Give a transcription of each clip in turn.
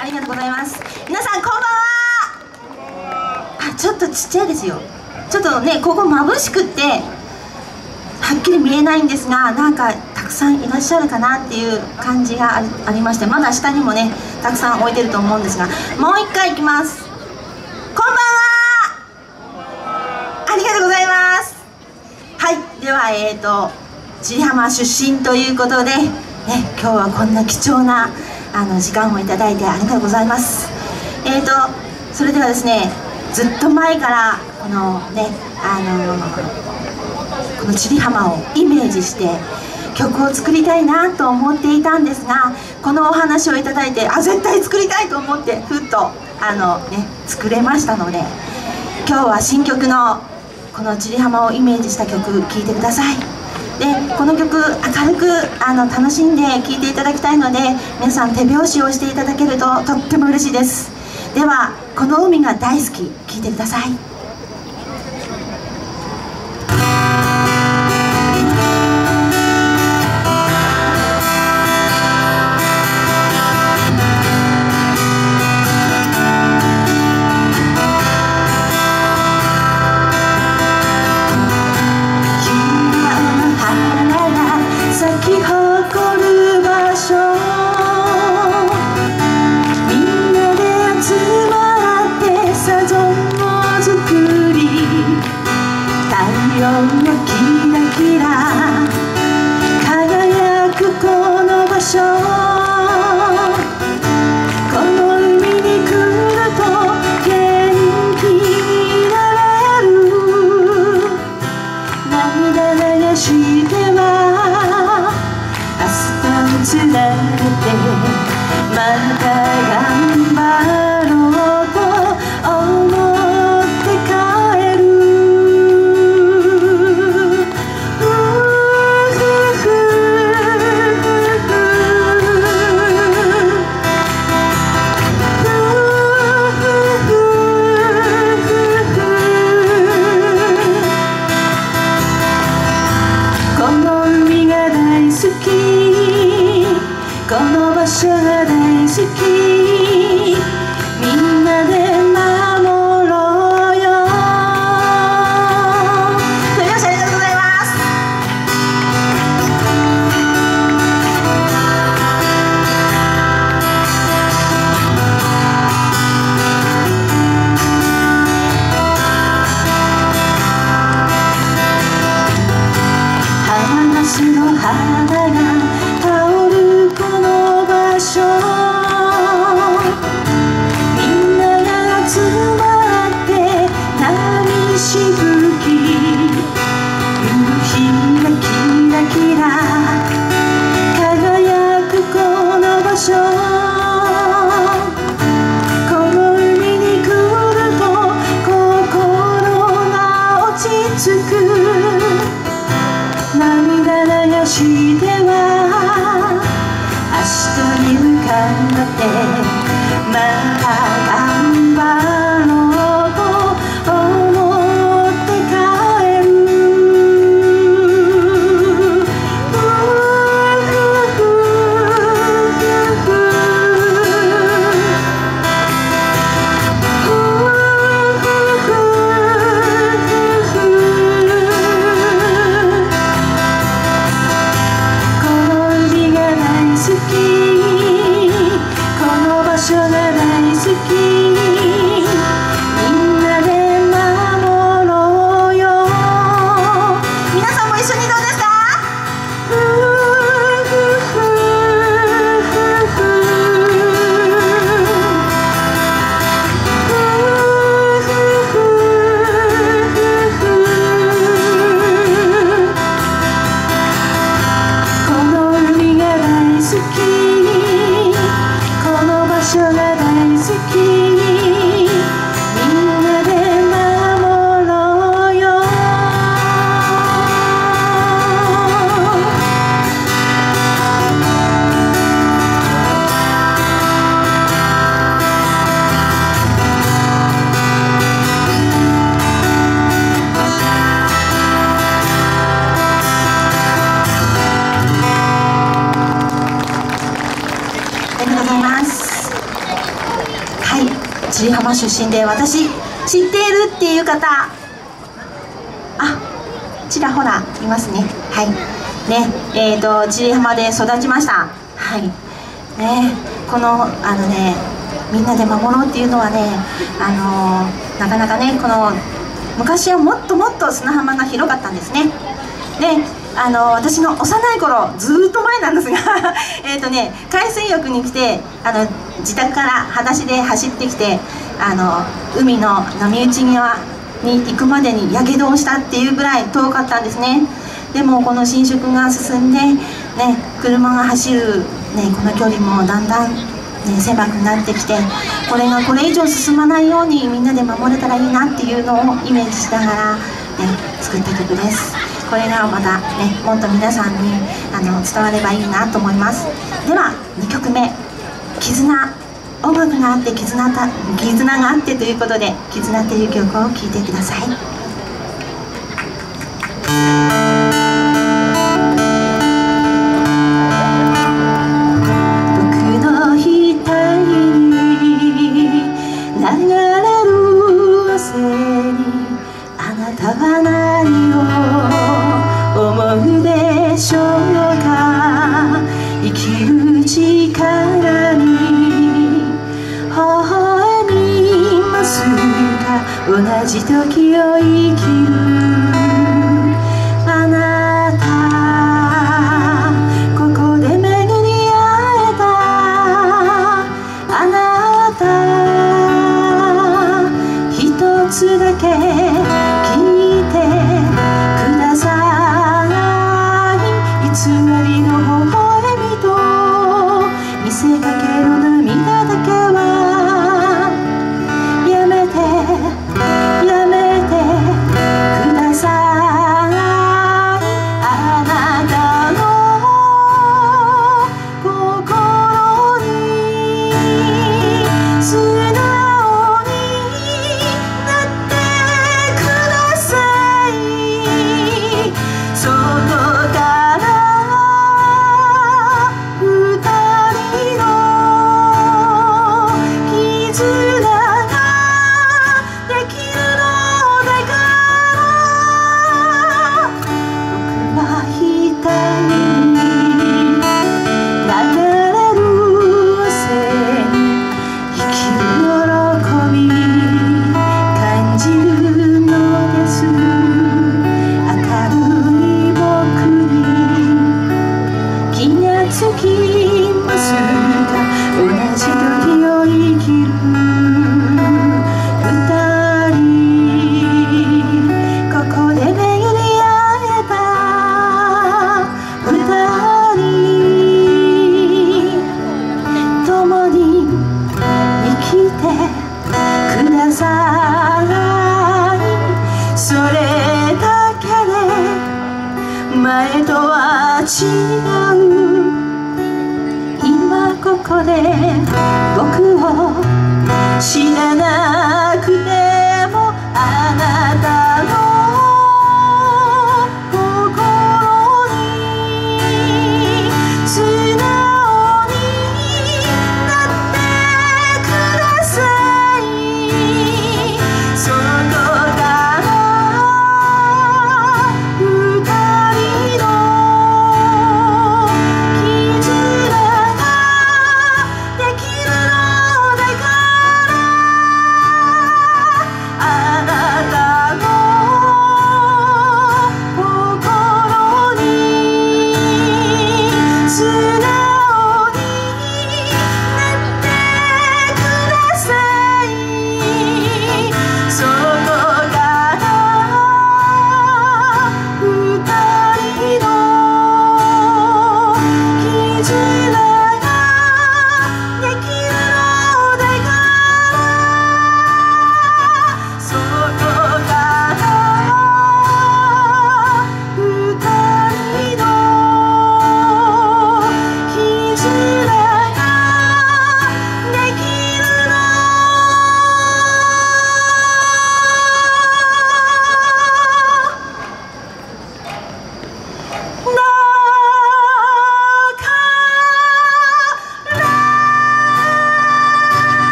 ありがとうございます。皆さんこんばんは。あちょっとちっちゃいですよ。ちょっとねここ眩しくってはっきり見えないんですがなんかたくさんいらっしゃるかなっていう感じがありましてまだ下にもねたくさん置いてると思うんですがもう一回いきます。こんばんは。ありがとうございます。はい。ではえっ、ー、と千里浜出身ということで、ね、今日はこんな貴重なあの時間をいただいてありがとうございます。えーとそれではですねずっと前からこのねあのこの千里浜をイメージして曲を作りたいなと思っていたんですがこのお話をいただいてあ絶対作りたいと思ってふっとあの、ね、作れましたので今日は新曲のこの千里浜をイメージした曲聴いてください。でこの曲明るくあの楽しんで聴いていただきたいので皆さん手拍子をしていただけるととっても嬉しいです。ではこの海が大好き聴いてください。好きこの場所が大好き。出身で私知っているっていう方。あちらほらいますね。はい。ねえーと、千里浜で育ちました。はい。ねこのあのねみんなで守ろうっていうのはねあのー、なかなかねこの昔はもっともっと砂浜が広かったんですね。であの私の幼い頃ずっと前なんですが えっとね海水浴に来てあの自宅から裸足で走ってきてあの海の波打ち際に行くまでにやけどをしたっていうぐらい遠かったんですね。でもこの浸食が進んで、ね、車が走る、ね、この距離もだんだん、ね、狭くなってきてこれがこれ以上進まないようにみんなで守れたらいいなっていうのをイメージしながら、ね、作った曲です。これがまたねもっと皆さんにあの伝わればいいなと思います。では2曲目「絆」音楽があって絆た絆があってということで「絆」という曲を聴いてください。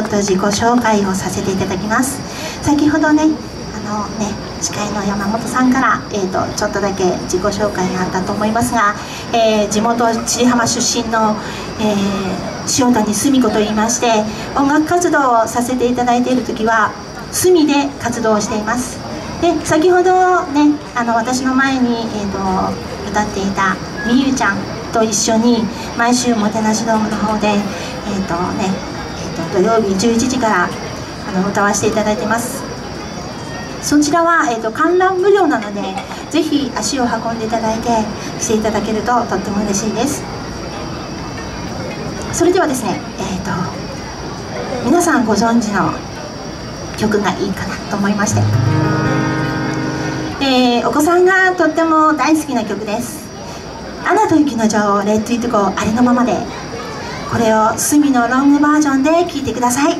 ょっと自己紹介をさせていただきます。先ほどねあのね司会の山本さんから、えーと、ちょっとだけ自己紹介があったと思いますが、えー、地元千里浜出身の、えー、塩谷澄子といいまして音楽活動をさせていただいている時は隅で活動をしています。で先ほどねあの私の前に、えーと、歌っていたみゆちゃんと一緒に毎週もてなしドームの方で、えーとねと、土曜日11時からあの歌わせていただいてます。そちらは、えーと、観覧無料なのでぜひ足を運んでいただいて来ていただけるととっても嬉しいです。それではですねえっ、ー、と皆さんご存知の曲がいいかなと思いまして、えー、お子さんがとっても大好きな曲です「アナと雪の女王レッド・イット・ゴーありのままで」これを隅のロングバージョンで聴いてください。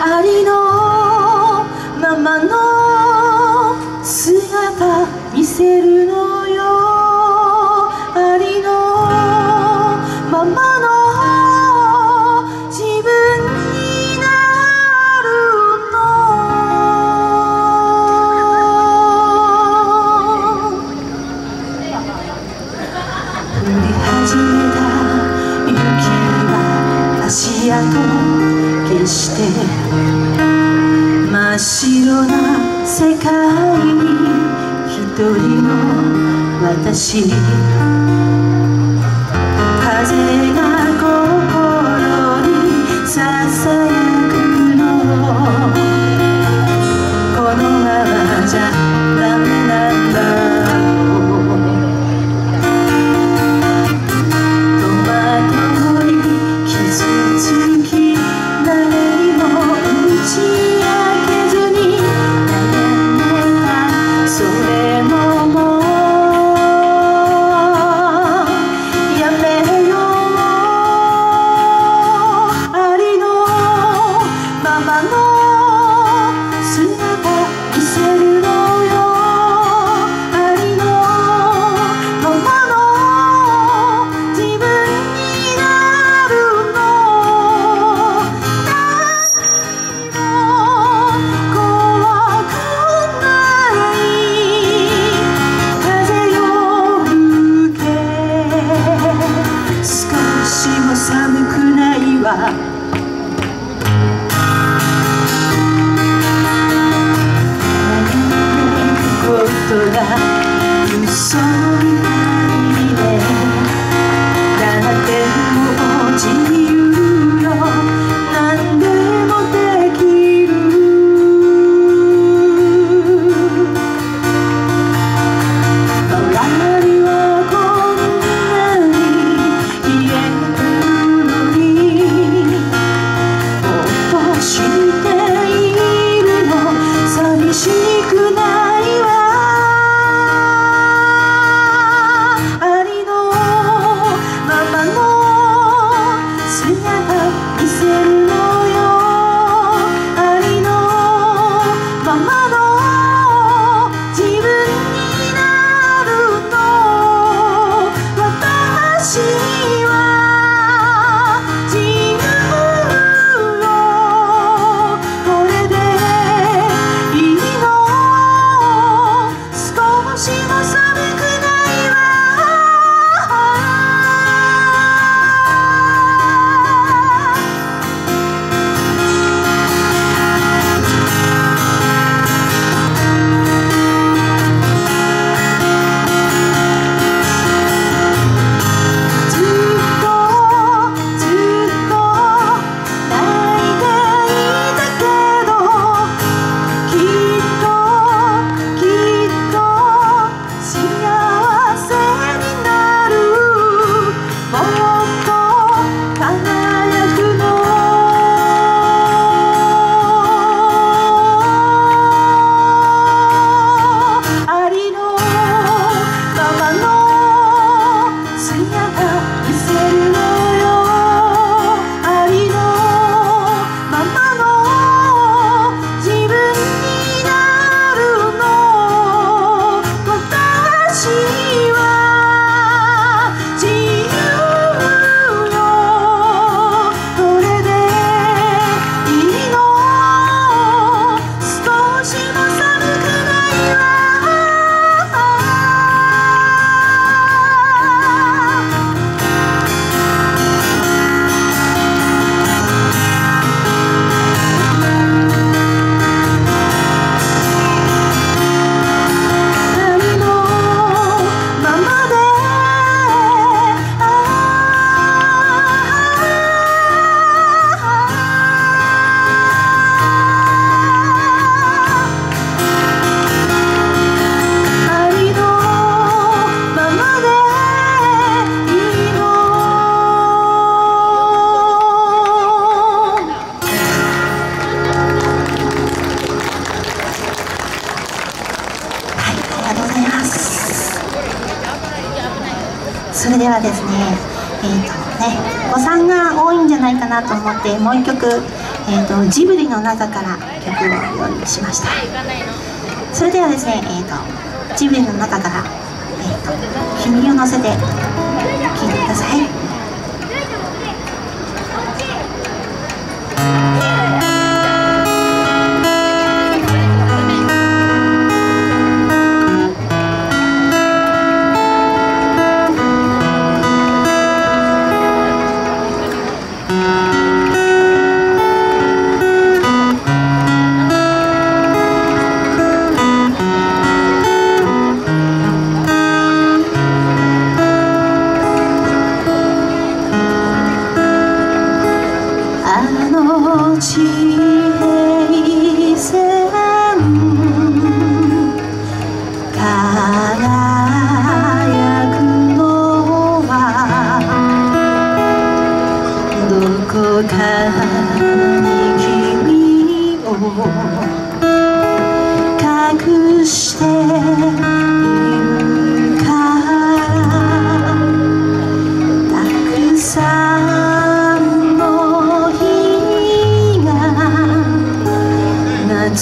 ありのままの姿見せる世界に一人の私。空に嘘なと思ってもう一曲、えーと、ジブリの中から曲を用意しました。それではですね、えーと、ジブリの中から「えーと、君を乗せて」聴いてください。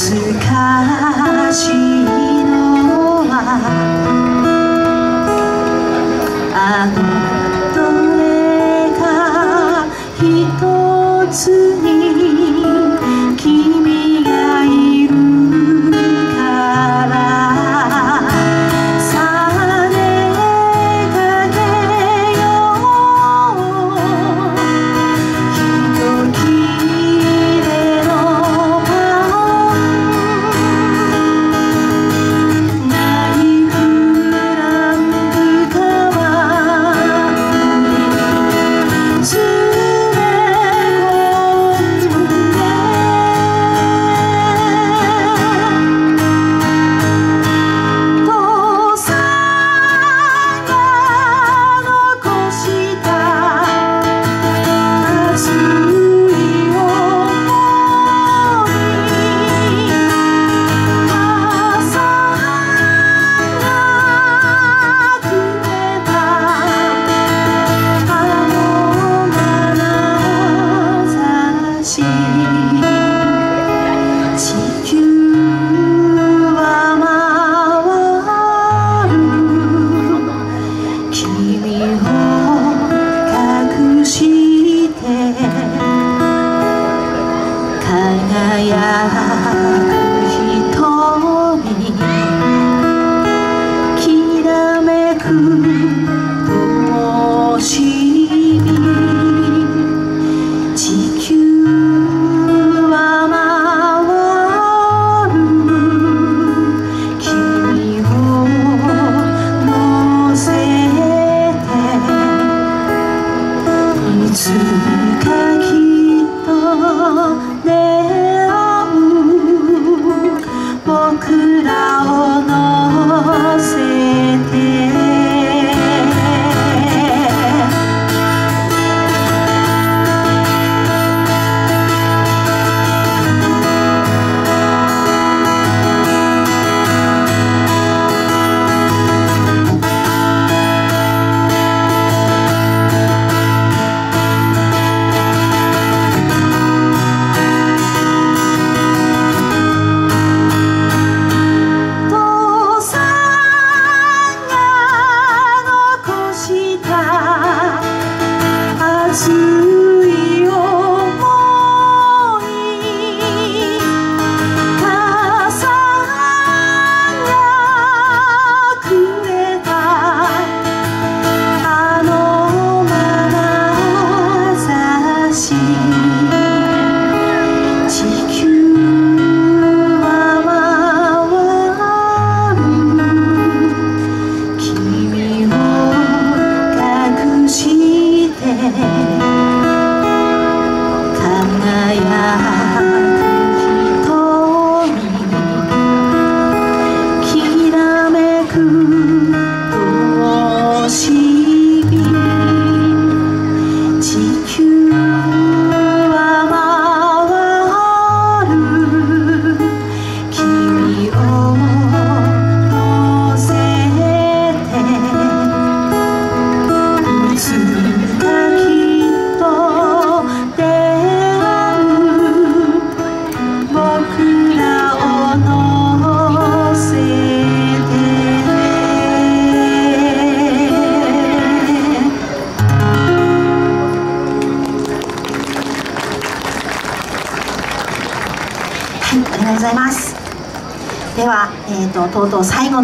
懐かし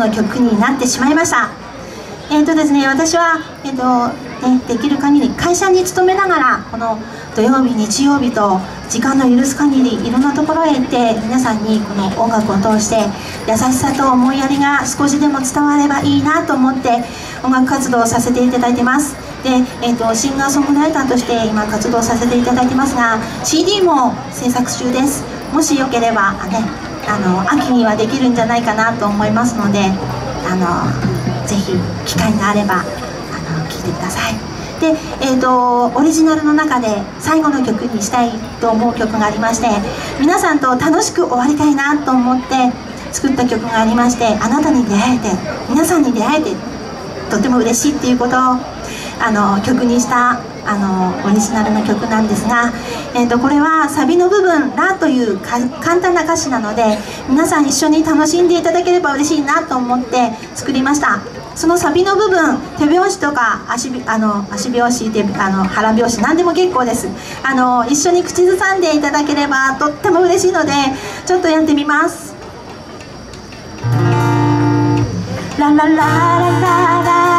の曲になってしまいました。えっ、ー、とですね私は、えーとね、できる限り会社に勤めながらこの土曜日日曜日と時間の許す限りいろんなところへ行って皆さんにこの音楽を通して優しさと思いやりが少しでも伝わればいいなと思って音楽活動をさせていただいてます。で、えーと、シンガーソングライターとして今活動させていただいてますが CD も制作中です。もしよければねあの秋にはできるんじゃないかなと思いますのであのぜひ機会があればあの聴いてください。で、えーと、オリジナルの中で最後の曲にしたいと思う曲がありまして皆さんと楽しく終わりたいなと思って作った曲がありましてあなたに出会えて皆さんに出会えてとても嬉しいっていうことをあの曲にしたあのオリジナルの曲なんですが、えーと、これはサビの部分「ラ」という簡単な歌詞なので皆さん一緒に楽しんでいただければ嬉しいなと思って作りました。そのサビの部分手拍子とか足あの足拍子手あの腹拍子何でも結構です。あの一緒に口ずさんでいただければとっても嬉しいのでちょっとやってみます。ララララララ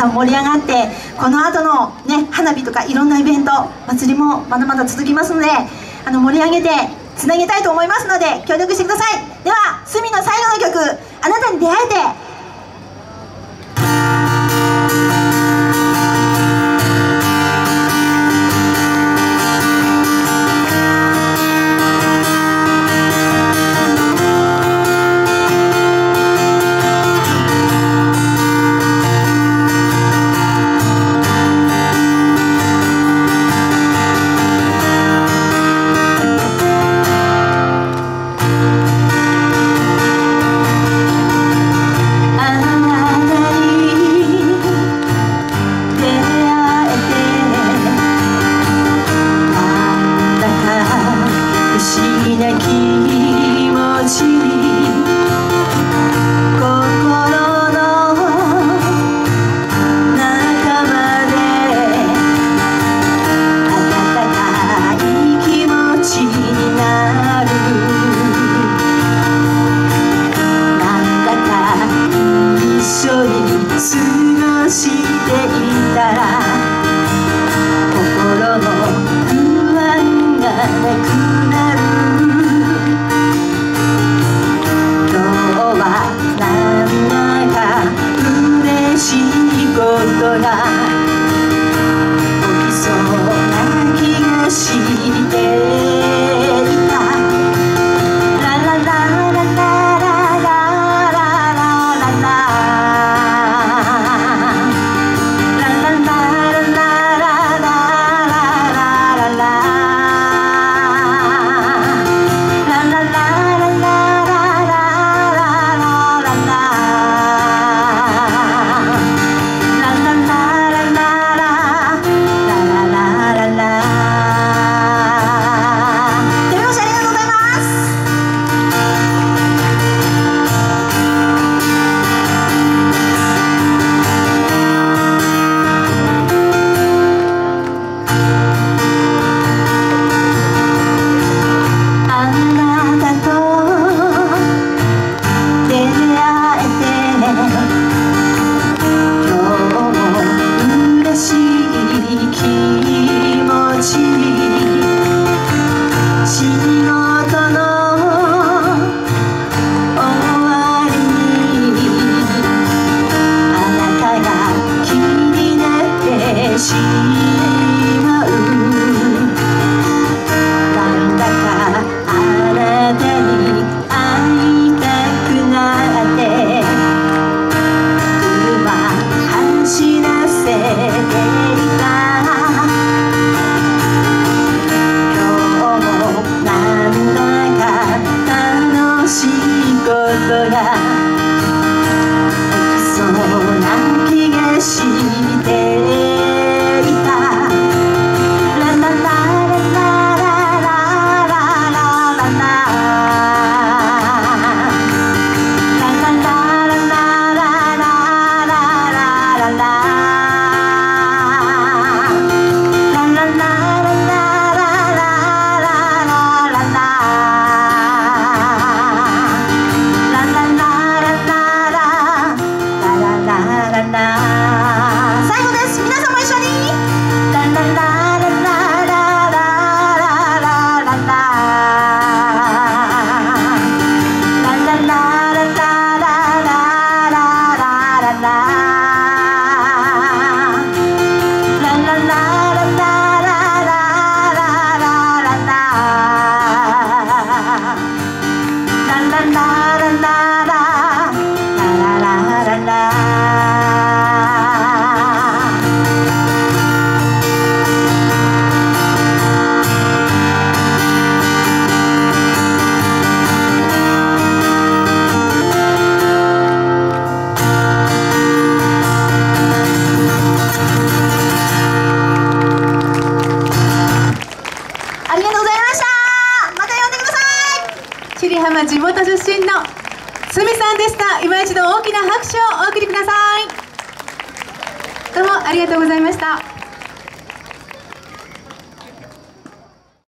さん盛り上がってこの後のね花火とかいろんなイベント祭りもまだまだ続きますのであの盛り上げてつなげたいと思いますので協力してください。では隅の最後の曲「あなたに出会えて」